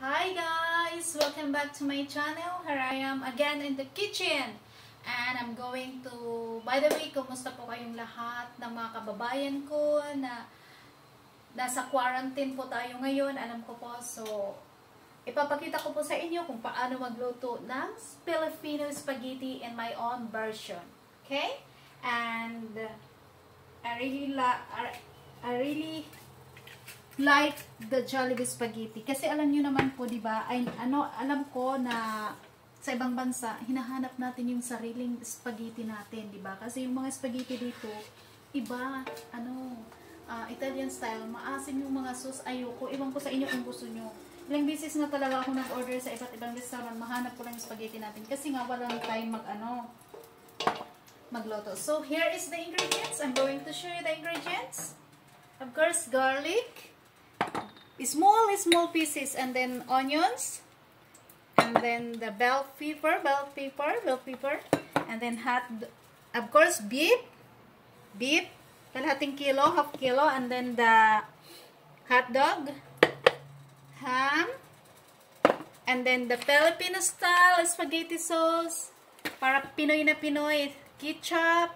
Hi guys! Welcome back to my channel. Here I am again in the kitchen. And I'm going to... By the way, kumusta po kayong lahat ng mga kababayan ko na nasa quarantine po tayo ngayon. Alam ko po. So, ipapakita ko po sa inyo kung paano magluto ng Filipino spaghetti in my own version. Okay? And I really I really like the Jollibee spaghetti. Kasi alam niyo naman po, 'di ba? Ay ano, alam ko na sa ibang bansa, hinahanap natin yung sariling spaghetti natin, 'di ba? Kasi yung mga spaghetti dito, iba, ano, uh, Italian style, maasim yung mga sauce. Ayoko, iwan ko sa inyo kung gusto niyo. Ilang beses na talaga ako nag-order sa iba't ibang restaurant, mahanap ko lang yung spaghetti natin. Kasi nga walang time mag ano, magluto. So, here is the ingredients. I'm going to show you the ingredients. Of course, garlic, small, small pieces, and then onions, and then the bell pepper, bell pepper, bell pepper, and then hot, of course, beef, beef, kalahating kilo, half kilo, and then the hot dog, ham, and then the Filipino style spaghetti sauce, para Pinoy na Pinoy, ketchup,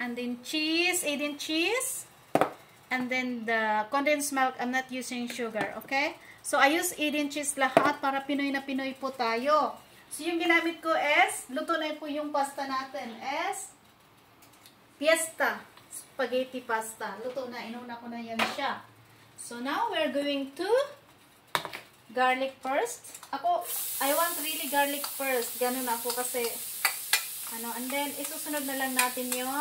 and then cheese, 8 cheese, And then the condensed milk, I'm not using sugar, okay? So, I use 8 inches lahat para Pinoy na Pinoy po tayo. So, yung ginamit ko is, luto na po yung pasta natin, is Fiesta Spaghetti Pasta. Luto na, inuna ko na yan siya. So, now we're going to garlic first. Ako, I want really garlic first. Ganun ako kasi, ano, and then, isusunod na lang natin yung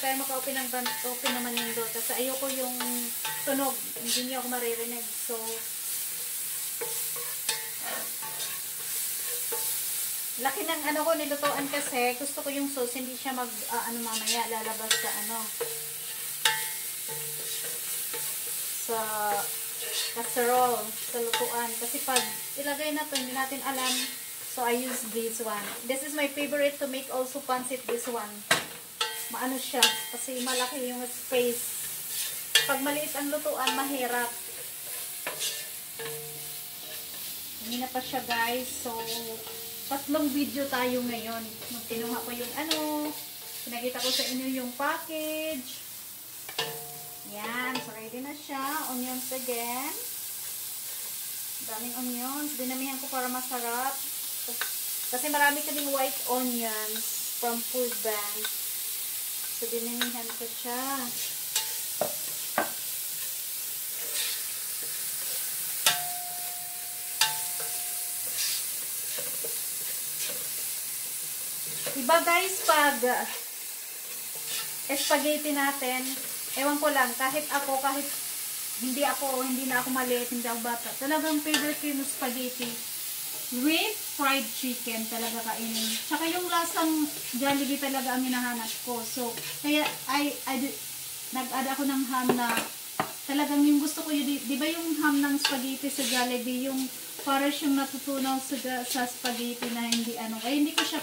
tayo maka-open ng open naman yung door kasi ayoko yung tunog. Hindi niyo ako maririnig. So laki ng ano ko nilutuan kasi gusto ko yung sauce. Hindi siya mag uh, ano mamaya lalabas sa ano. Sa casserole sa lutuan. Kasi pag ilagay na to hindi natin alam. So I use this one. This is my favorite to make also pancit this one maano siya kasi malaki yung space. Pag maliit ang lutuan mahirap. Hindi na pa siya guys. So tatlong video tayo ngayon. Magtinuha ko yung ano pinakita ko sa inyo yung package. Yan so ready na siya. Onions again. Daming onions. Dinamihan ko para masarap. Kasi marami kaming white onions from food bank So, dinamihan ko siya. Diba guys, pag uh, spaghetti natin, ewan ko lang, kahit ako, kahit hindi ako, hindi na ako maliit, hindi ako bata, talagang favorite ko yung spaghetti with fried chicken talaga kainin. Tsaka yung lasang Jollibee talaga ang hinahanap ko. So, kaya I, I nag-add ako ng ham na talagang yung gusto ko yun, di, ba yung ham ng spaghetti sa Jollibee, yung para siyang natutunaw sa, sa spaghetti na hindi ano. Kaya hindi ko siya,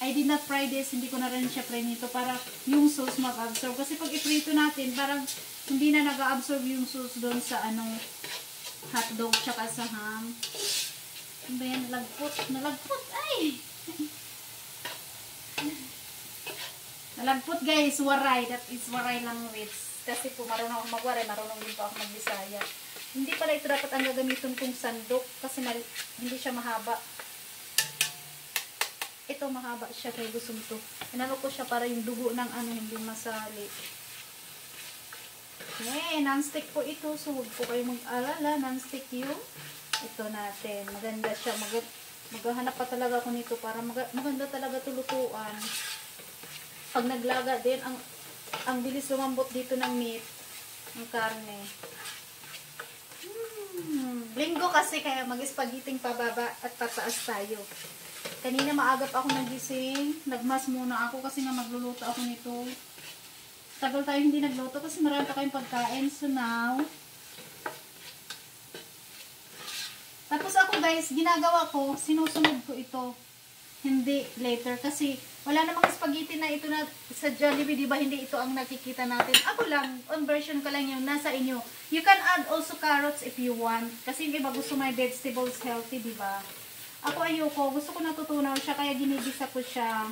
I did not fry this, hindi ko na rin siya prenito para yung sauce mag-absorb. Kasi pag iprito natin, parang hindi na nag-absorb yung sauce doon sa ano, hotdog tsaka sa ham. Ano ba yan? Nalagpot. Nalagpot. Ay! Nalagpot guys. Waray. That is waray language. Kasi po marunong ako magwaray. Marunong din po ako magbisaya. Hindi pala ito dapat ang gagamitin kong sandok. Kasi hindi siya mahaba. Ito mahaba siya kaya gusto mo to. Inano ko siya para yung dugo ng ano hindi masali. Okay, non-stick po ito. So, huwag po kayo mag-alala. Non-stick yung ito natin. Maganda siya. Mag maghahanap pa talaga ako nito para mag maganda talaga tulutuan. Pag naglaga din, ang ang bilis lumambot dito ng meat, ng karne. Hmm. Linggo kasi kaya mag-spagiting pababa at pataas tayo. Kanina maagap ako nagising. Nagmas muna ako kasi nga magluluto ako nito. Tagal tayo hindi nagluto kasi marami pa kayong pagkain. So now, Tapos ako guys, ginagawa ko, sinusunod ko ito. hindi later kasi wala namang spaghetti na ito na sa Jollibee, di ba? Hindi ito ang nakikita natin. Ako lang, on version ko lang yung nasa inyo. You can add also carrots if you want. Kasi yung iba gusto may vegetables healthy, di ba? Ako ayoko. Gusto ko natutunaw siya, kaya ginigisa ko siya.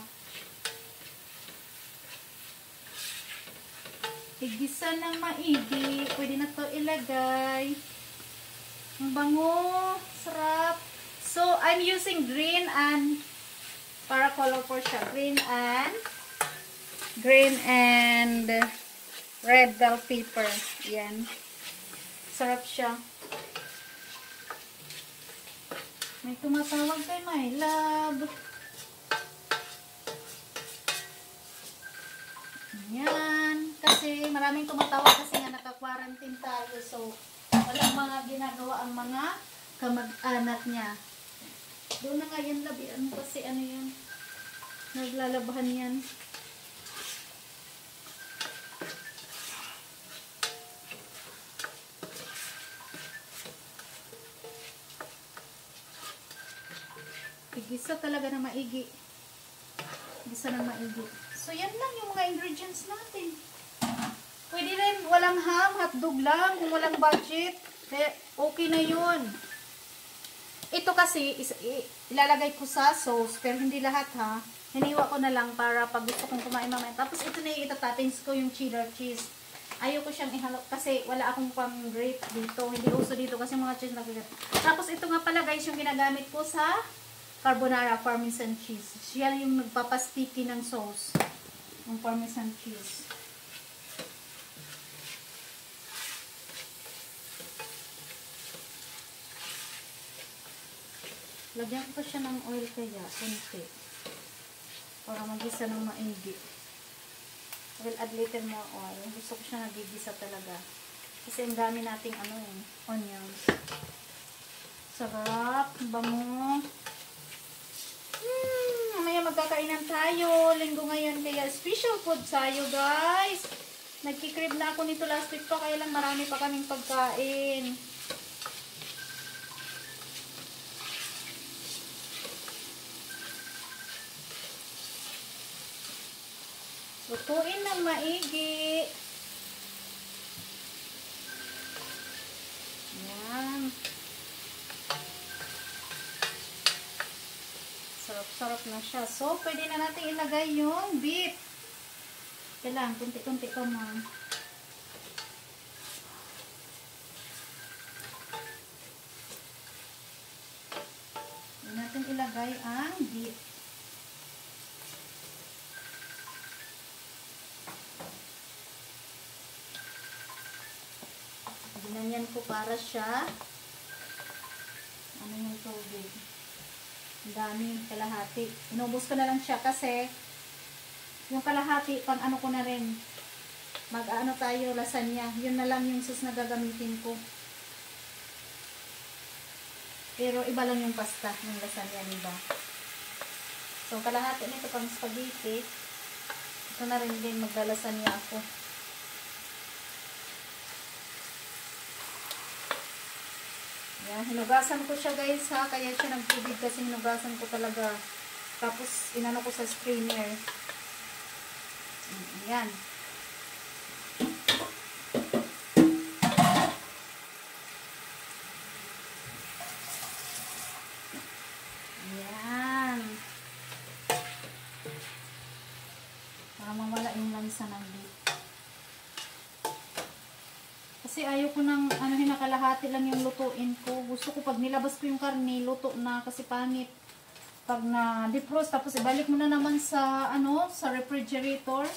Igisa ng maigi. Pwede na to ilagay. Ang bango. I'm using green and para color po siya. Green and green and red bell pepper. Yan. Sarap siya. May tumatawag kay my love. Yan. Kasi maraming tumatawag kasi nga naka-quarantine tayo. So, walang mga ginagawa ang mga kamag-anak niya. Doon na nga yan labian kasi ano yan. Naglalabahan yan. Igisa talaga na maigi. Igisa na maigi. So, yan lang yung mga ingredients natin. Pwede rin walang ham, hotdog lang, kung walang budget. Kaya, okay na yun. Ito kasi, is, ilalagay ko sa sauce, pero hindi lahat ha. Hiniwa ko na lang para pag gusto kong kumain mamaya. Tapos ito na yung itatoppings ko, yung cheddar cheese. Ayoko siyang ihalok kasi wala akong pang grape dito. Hindi uso dito kasi mga cheese nakikat. Tapos ito nga pala guys, yung ginagamit ko sa carbonara parmesan cheese. Siya yung nagpapasticky ng sauce. Yung parmesan cheese. Lagyan ko siya ng oil kaya, konti. Para magisa ng maigi. I will add little more oil. Gusto ko siya nagigisa talaga. Kasi ang dami nating ano eh, onions. Sarap, bango. Hmm, mamaya magkakainan tayo. Linggo ngayon, kaya special food tayo guys. Nagkikrib na ako nito last week pa, kaya lang marami pa kaming pagkain. Lutuin ng maigi. Yan. Sarap-sarap na siya. So, pwede na natin ilagay yung beef. Kailangan, kunti-kunti pa man. Natin ilagay ang beef. Ginanyan ko para siya. Ano yung tubig? Ang dami, kalahati. Inubos ko na lang siya kasi yung kalahati, pang ano ko na rin. Mag-ano tayo, lasagna. Yun na lang yung sus na gagamitin ko. Pero iba lang yung pasta ng lasagna, diba? So, kalahati nito pang spaghetti. Ito na rin din maglalasagna ako. Yan, hinugasan ko siya guys ha. Kaya siya nagtubig kasi hinugasan ko talaga. Tapos, inano ko sa strainer. Yan. Hinakalahati lang yung lutuin ko. Gusto ko pag nilabas ko yung karne, luto na kasi pangit. Pag na defrost tapos ibalik mo na naman sa ano, sa refrigerator.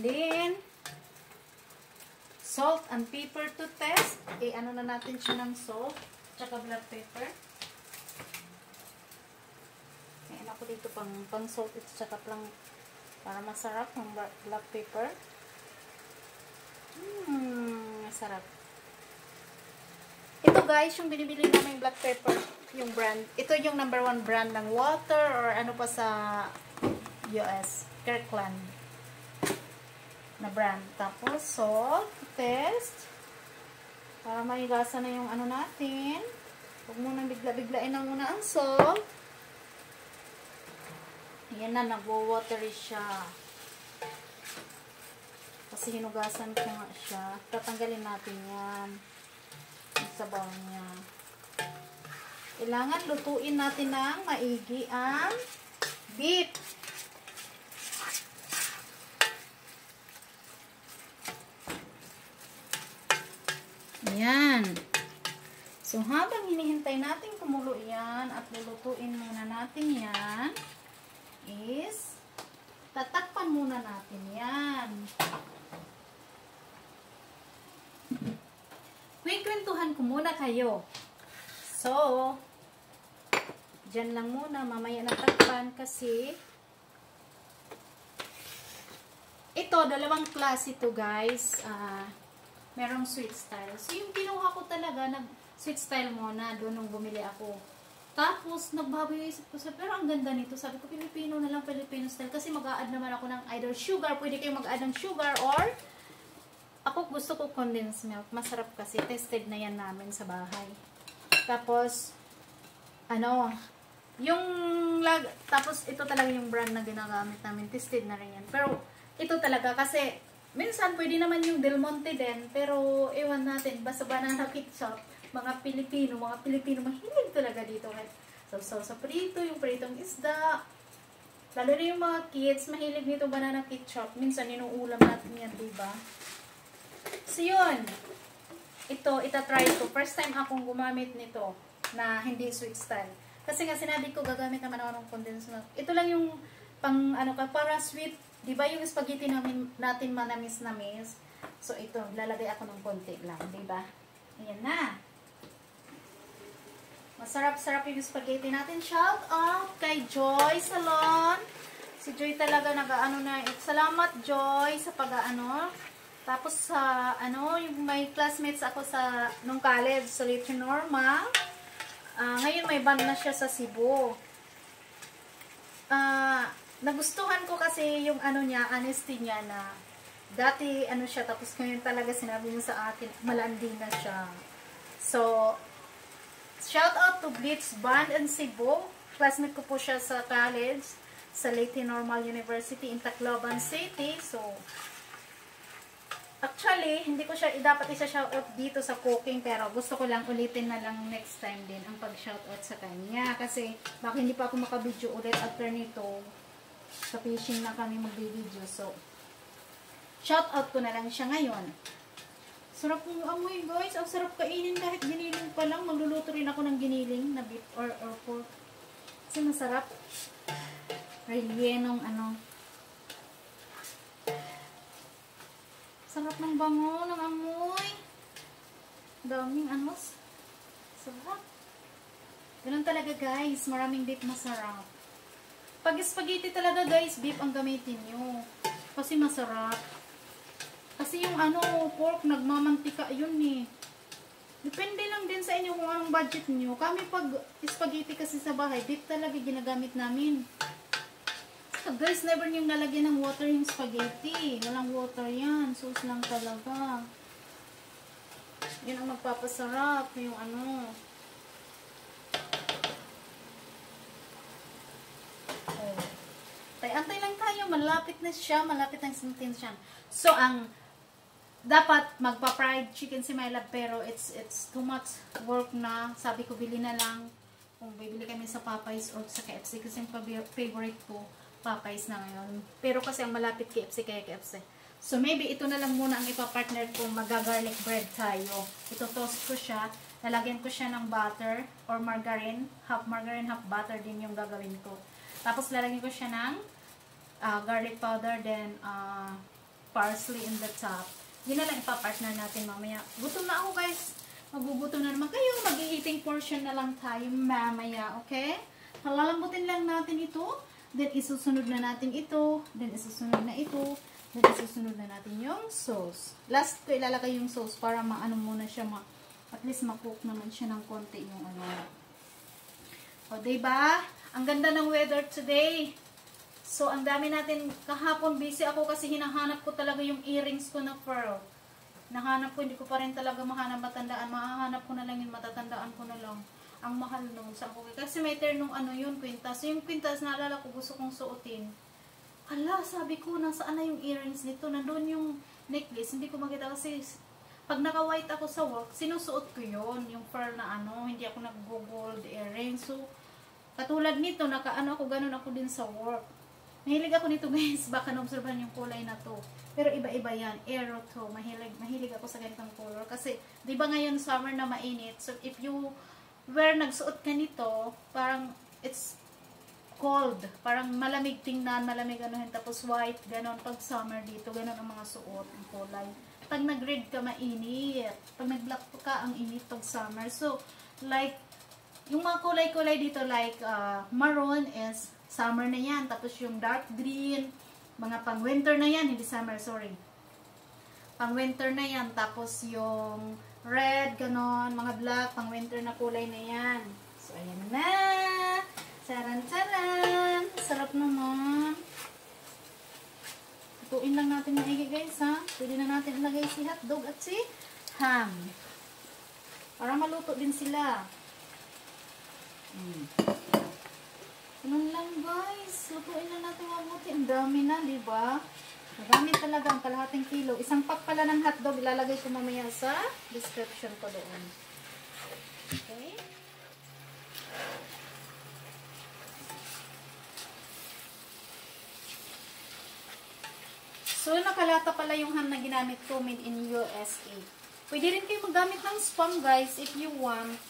Then, salt and pepper to test. Eh, ano na natin siya ng salt, tsaka black pepper. Ayan ako dito pang, pang salt ito, tsaka pang, para masarap ng black pepper. Hmm, masarap. Ito guys, yung binibili namin black pepper. yung brand. Ito yung number one brand ng water or ano pa sa US. Kirkland na brand. Tapos, salt, test. Para maigasan na yung ano natin. Huwag muna bigla-biglain na muna ang salt. Ayan na, nagwo-watery siya. Kasi hinugasan ko nga siya. Tatanggalin natin yan. Yung sabaw niya. Kailangan lutuin natin ng maigi ang beef. Ayan. So, habang hinihintay natin kumulo yan at lulutuin muna natin yan, is, tatakpan muna natin yan. Kwikwentuhan ko muna kayo. So, dyan lang muna, mamaya natakpan kasi ito, dalawang klase ito guys. Ah, uh, merong sweet style. So, yung kinuha ko talaga, nag sweet style muna, doon nung bumili ako. Tapos, nagbago yung isip ko sa, pero ang ganda nito. Sabi ko, Pilipino na lang, Filipino style. Kasi mag-a-add naman ako ng either sugar, pwede kayo mag-add ng sugar, or ako gusto ko condensed milk. Masarap kasi. Tested na yan namin sa bahay. Tapos, ano, yung lag, tapos ito talaga yung brand na ginagamit namin. Tested na rin yan. Pero, ito talaga kasi minsan pwede naman yung Del Monte din, pero ewan natin, basta banana ketchup, mga Pilipino, mga Pilipino mahilig talaga dito. So, so sa prito, yung pritong isda, lalo na yung mga kids, mahilig nito banana ketchup. Minsan, inuulam natin yan, diba? So, yun. Ito, itatry ko. First time akong gumamit nito na hindi sweet style. Kasi nga sinabi ko, gagamit naman ako ng condensed milk. Ito lang yung pang, ano ka, para sweet Di ba yung spaghetti namin, natin manamis-namis? So, ito, lalagay ako ng konti lang, di ba? Ayan na. Masarap-sarap yung spaghetti natin. Shout out kay Joy Salon. Si Joy talaga nag-ano na. Salamat, Joy, sa pag-ano. Tapos sa, ano, yung may classmates ako sa, nung college, sa Little Norma. Uh, ngayon may band na siya sa Cebu. Ah, uh, nagustuhan ko kasi yung ano niya, honesty niya na dati ano siya, tapos ngayon talaga sinabi mo sa akin, malandi na siya. So, shout out to Blitz Band and Cebu. Classmate ko po siya sa college, sa Leyte Normal University in Tacloban City. So, actually, hindi ko siya, dapat isa shout out dito sa cooking, pero gusto ko lang ulitin na lang next time din ang pag-shout out sa kanya. Kasi, baka hindi pa ako makabidyo ulit after nito sa fishing na kami magbi-video. So, shout out ko na lang siya ngayon. Sarap ng amoy guys. Ang sarap kainin kahit giniling pa lang. Magluluto rin ako ng giniling na beef or, or pork. Kasi masarap. Relyenong ano. Sarap ng bango ng amoy. Daming ano. Sarap. Ganun talaga guys. Maraming beef masarap. Pag spaghetti talaga guys, beef ang gamitin nyo. Kasi masarap. Kasi yung ano, pork, nagmamantika yun eh. Depende lang din sa inyo kung anong budget nyo. Kami pag spaghetti kasi sa bahay, beef talaga ginagamit namin. So guys, never nyo nalagyan ng water yung spaghetti. Walang water yan. Sauce lang talaga. Yun ang magpapasarap. Yung ano, Antay lang tayo, malapit na siya, malapit na sintin siya. So, ang dapat magpa-fried chicken si Myla pero it's it's too much work na. Sabi ko, bili na lang kung bibili kami sa Popeyes or sa KFC kasi yung favorite ko, Popeyes na ngayon. Pero kasi ang malapit KFC kaya KFC. So, maybe ito na lang muna ang ipapartner ko. Mag-garlic bread tayo. Ito toast ko siya. Lalagyan ko siya ng butter or margarine. Half margarine, half butter din yung gagawin ko. Tapos, lalagyan ko siya ng uh, garlic powder, then uh, parsley in the top. Yun na lang ipapartner natin mamaya. Gutom na ako guys. Magugutom na naman kayo. Mag-eating portion na lang tayo mamaya. Okay? Halalambutin lang natin ito. Then isusunod na natin ito. Then isusunod na ito. Then isusunod na natin yung sauce. Last ko ilalagay yung sauce para maano muna siya ma at least makook naman siya ng konti yung ano O, diba? Ang ganda ng weather today. So, ang dami natin, kahapon busy ako kasi hinahanap ko talaga yung earrings ko na pearl. Nahanap ko, hindi ko pa rin talaga mahanap matandaan. Mahahanap ko na lang yun, matatandaan ko na lang. Ang mahal nung sa ko. Kasi may ternong ano yun, kwintas. Yung kwintas, naalala ko, gusto kong suotin. Hala, sabi ko, nasaan na yung earrings nito? Nandun yung necklace. Hindi ko makita kasi pag naka-white ako sa work, sinusuot ko yon Yung pearl na ano, hindi ako nag-gold earrings. So, katulad nito, naka-ano ako, ganun ako din sa work Mahilig ako nito guys, baka na-observan yung kulay na to. Pero iba-iba yan, aero to. Mahilig, mahilig ako sa ganitong color. Kasi, di ba ngayon summer na mainit? So, if you wear, nagsuot ka nito, parang it's cold. Parang malamig tingnan, malamig anuhin. Tapos white, ganon. Pag summer dito, ganon ang mga suot, ang kulay. Pag nag-red ka, mainit. Pag nag-black ka, ang init pag summer. So, like, yung mga kulay-kulay dito, like uh, maroon is Summer na yan. Tapos yung dark green, mga pang winter na yan. Hindi summer, sorry. Pang winter na yan. Tapos yung red, ganon, mga black, pang winter na kulay na yan. So, ayan na. Charan-charan. Sarap naman. Ituin lang natin maigi guys ha. Pwede na natin ilagay si hotdog at si ham. Para maluto din sila. Mm. Ganun lang guys. Lutuin na natin mabuti. Ang dami na, di ba? Marami talaga ang kalahating kilo. Isang pack pala ng hotdog. Ilalagay ko mamaya sa description ko doon. Okay? So, nakalata pala yung ham na ginamit ko made in USA. Pwede rin kayo magamit ng spam guys if you want.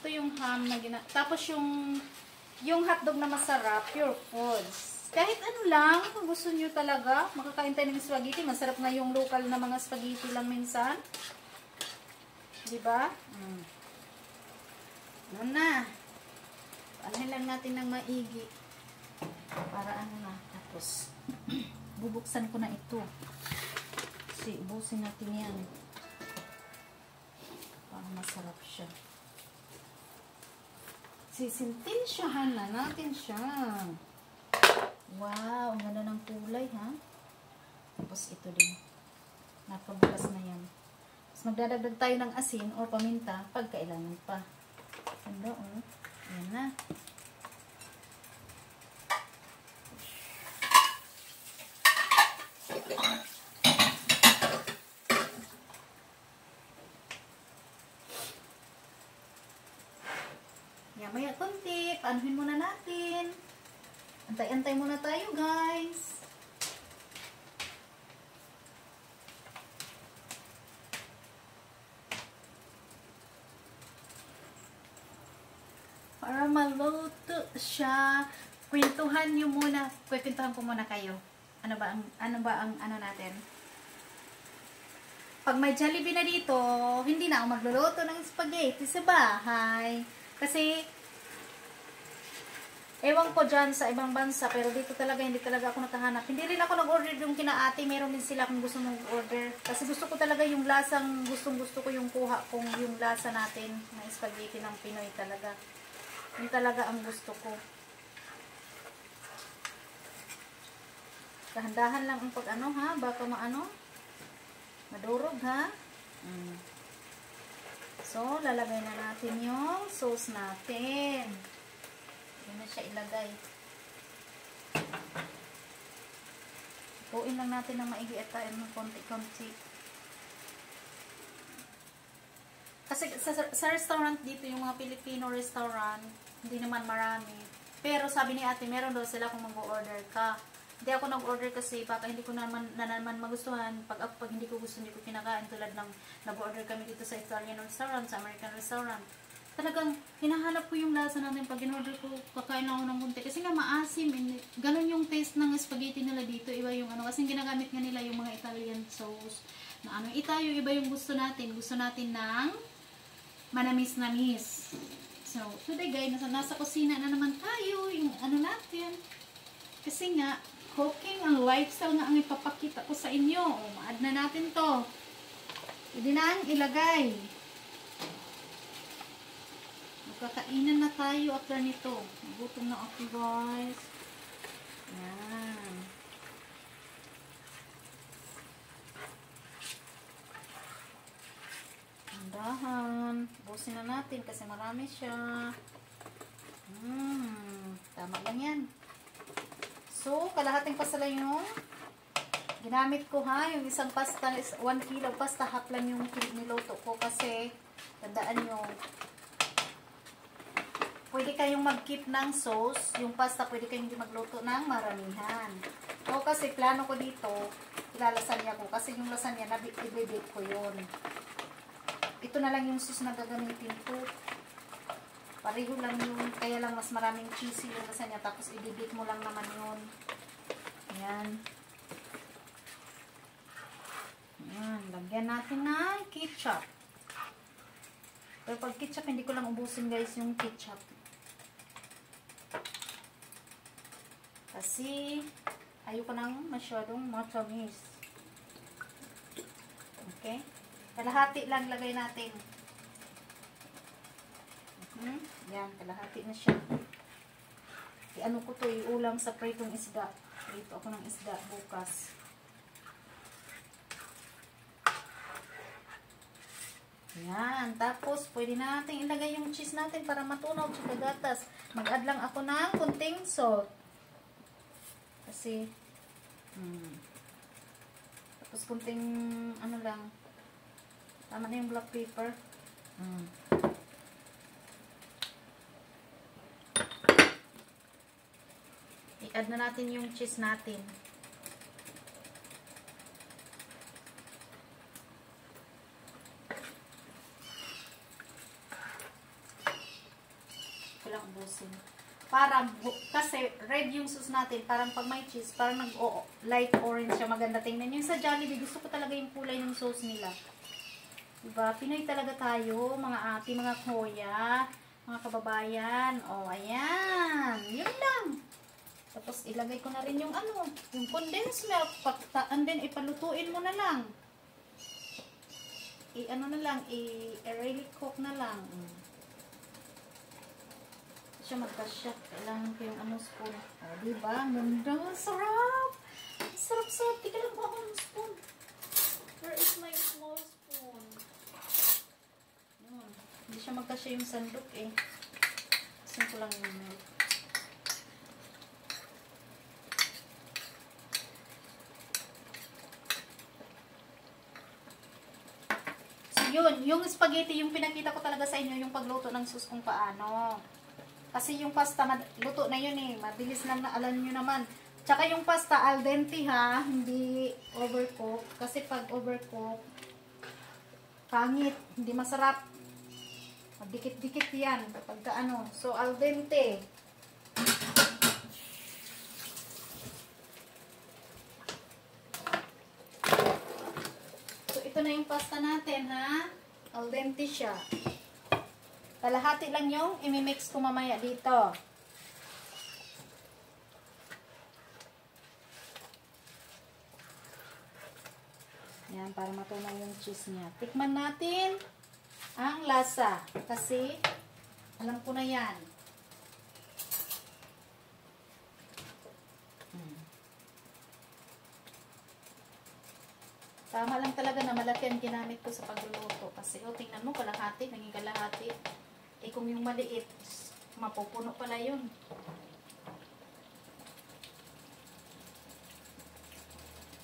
Ito yung ham na gina... Tapos yung yung hotdog na masarap, pure foods. Kahit ano lang, kung gusto nyo talaga, makakain tayo ng spaghetti. Masarap na yung local na mga spaghetti lang minsan. Diba? Mm. Ano na. Panahin lang natin ng maigi. Para ano na. Tapos, bubuksan ko na ito. Kasi ubusin natin yan. Para masarap siya. Sisintensyahan na natin siya. Wow, ang ganda ng kulay ha. Tapos ito din. Napabukas na yan. Tapos magdadagdag tayo ng asin or paminta pag kailangan pa. Ganda oh. Yan na. Maya konti, paanuhin muna natin. Antay-antay muna tayo guys. Para maluto siya. Kwentuhan niyo muna. Kwentuhan ko muna kayo. Ano ba ang ano ba ang ano natin? Pag may Jollibee na dito, hindi na ako magluluto ng spaghetti sa bahay. Kasi Ewan ko dyan sa ibang bansa, pero dito talaga, hindi talaga ako nakahanap. Hindi rin ako nag-order yung kinaati, meron din sila kung gusto mong order. Kasi gusto ko talaga yung lasang, gustong gusto ko yung kuha kung yung lasa natin na spaghetti ng Pinoy talaga. Yun talaga ang gusto ko. Dahan-dahan lang ang pag ano ha, baka maano, madurog ha. Mm. So, lalagay na natin yung sauce natin. Hindi na siya ilagay. Buuin lang natin ng maigi at tayo ng konti-konti. Kasi sa, sa restaurant dito, yung mga Filipino restaurant, hindi naman marami. Pero sabi ni ate, meron daw sila kung mag-order ka. Hindi ako nag-order kasi baka hindi ko naman, na naman magustuhan. Pag, pag hindi ko gusto, hindi ko kinakain. Tulad ng nag-order kami dito sa Italian restaurant, sa American restaurant talagang hinahanap ko yung lasa natin pag in-order ko, kakain ako ng munti. Kasi nga maasim, and ganun yung taste ng spaghetti nila dito, iba yung ano, kasi ginagamit nga nila yung mga Italian sauce, na ano, itayo, iba yung gusto natin, gusto natin ng manamis-namis. So, today guys, nasa, nasa kusina na naman tayo, yung ano natin, kasi nga, cooking ang lifestyle nga ang ipapakita ko sa inyo. O, ma-add na natin to. Pwede na ilagay. Magkakainan na tayo after nito. Gutom na ako guys. Yan. Andahan. Busin na natin kasi marami siya. Hmm. Tama lang yan. So, kalahating pasta lang yung ginamit ko ha. Yung isang pasta, 1 kilo pasta, half lang yung niloto ko kasi tandaan nyo, pwede kayong mag-keep ng sauce. Yung pasta, pwede kayong hindi magluto ng maramihan. O kasi plano ko dito, ilalasanya ko. Kasi yung lasanya, nabit-ibibit ko yun. Ito na lang yung sauce na gagamitin ko. Pareho lang yung, kaya lang mas maraming cheesy yung lasanya. Tapos ibibit mo lang naman yun. Ayan. Ayan. Lagyan natin ng ketchup. Pero pag ketchup, hindi ko lang ubusin guys yung ketchup. Kasi, ayoko nang masyadong matamis. Okay? Kalahati lang lagay natin. Hmm? Yan, kalahati na siya. I-ano ko to, iulam sa pritong isda. Prito ako ng isda bukas. Yan. Tapos, pwede natin ilagay yung cheese natin para matunaw sa gatas. Mag-add lang ako ng kunting salt. Kasi, hmm. Tapos, kunting, ano lang, tama na yung black pepper. Hmm. I-add na natin yung cheese natin. Ubusin. Para, kasi red yung sauce natin, parang pag may cheese, parang nag -o light orange siya, maganda tingnan. Yung sa Jollibee, gusto ko talaga yung kulay ng sauce nila. Diba? Pinoy talaga tayo, mga ate, mga kuya, mga kababayan. Oh, ayan. Yun lang. Tapos, ilagay ko na rin yung ano, yung condensed milk. And then, ipalutuin mo na lang. I-ano na lang, i-really cook na lang. Mm siya magkasya. Kailangan ko yung ano spoon. O, oh, diba? Ganda. Sarap! Sarap, sarap. Tika lang po ako ng spoon. Where is my small spoon? Yun. Hindi siya magkasya yung sandok eh. Kasi ko lang yung milk. Yun. Yung spaghetti, yung pinakita ko talaga sa inyo, yung pagluto ng sus kung paano. Kasi yung pasta, luto na yun eh. Mabilis lang na, alam nyo naman. Tsaka yung pasta, al dente ha, hindi overcook. Kasi pag overcook, pangit, hindi masarap. Dikit-dikit yan kapag ano. So, al dente. So, ito na yung pasta natin ha. Al dente siya. Kalahati lang yung imimix ko mamaya dito. Yan, para matunaw yung cheese niya. Tikman natin ang lasa. Kasi, alam ko na yan. Hmm. Tama lang talaga na malaki ang ginamit ko sa pagluluto. Kasi, oh, tingnan mo, kalahati, naging kalahati. Eh kung yung maliit, mapupuno pala yun.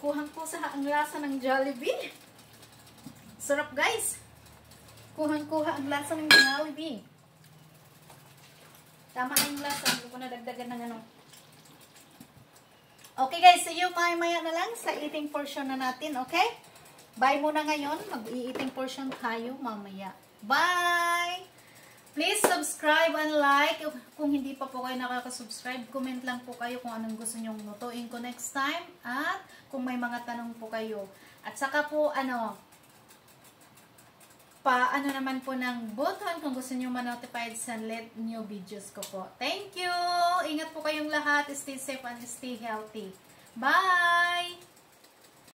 Kuhang ko sa ang lasa ng Jollibee. Sarap guys. Kuhang-kuha ang lasa ng Jollibee. Tama na yung lasa. Hindi ko na dagdagan ng ano. Okay guys, see you maya-maya na lang sa eating portion na natin, okay? Bye muna ngayon. Mag-eating portion tayo mamaya. Bye! Please subscribe and like. Kung hindi pa po kayo nakaka-subscribe, comment lang po kayo kung anong gusto nyong lutuin ko next time. At kung may mga tanong po kayo. At saka po, ano, pa, ano naman po ng button kung gusto nyo ma-notified sa let new videos ko po. Thank you! Ingat po kayong lahat. Stay safe and stay healthy. Bye!